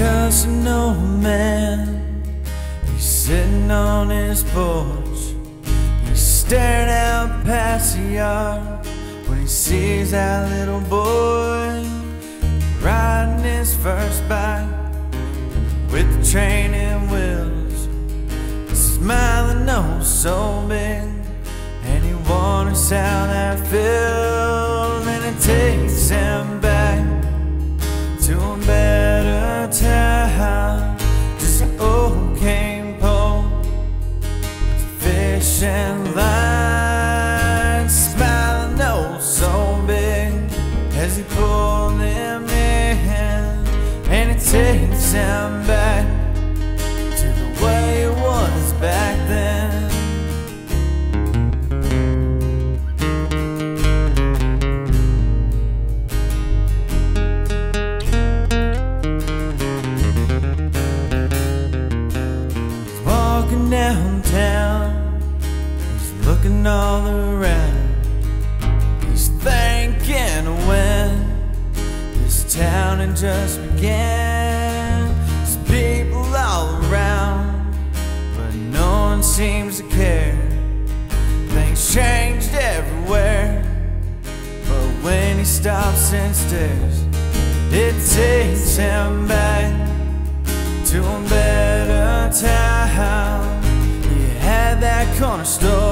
an old man. He's sitting on his porch. He's staring out past the yard when he sees that little boy riding his first bike with the training wheels, smiling oh so big, and he wanders out that field takes back to the way it was back then. He's walking downtown, he's looking all around. He's thinking when this town had just began. Seems to care. Things changed everywhere, but when he stops and stares, it takes him back to a better town. He had that corner store,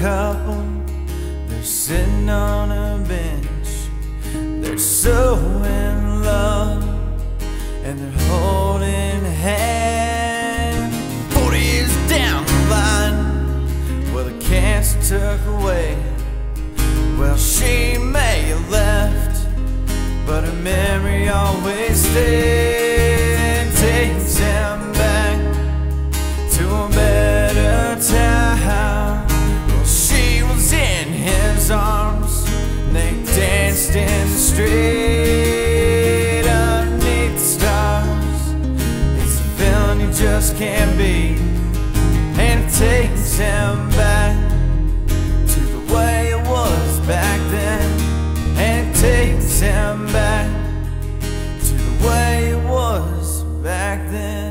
couple. They're sitting on a bench. They're so in love, and they're holding hands. hand. Forty years down the line, well the cancer took away. Well, she may have left, but her memory always stays. Street underneath the stars. It's a feeling you just can't beat, and it takes him back to the way it was back then, and it takes him back to the way it was back then.